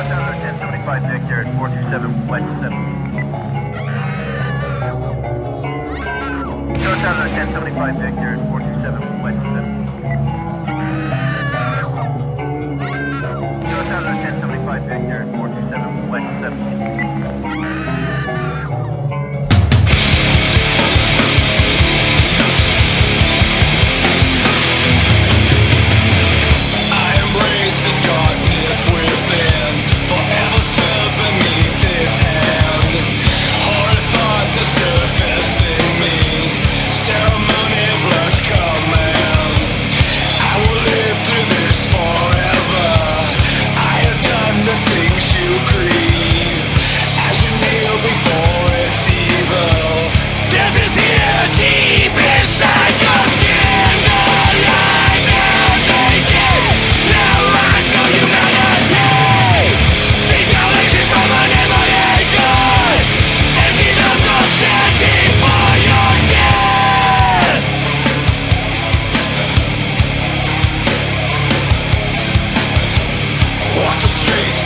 Touchdown on uh, 1075 Nick here at 427 West 7. Uh, 1075 Nick here at 427.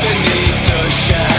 beneath the shadow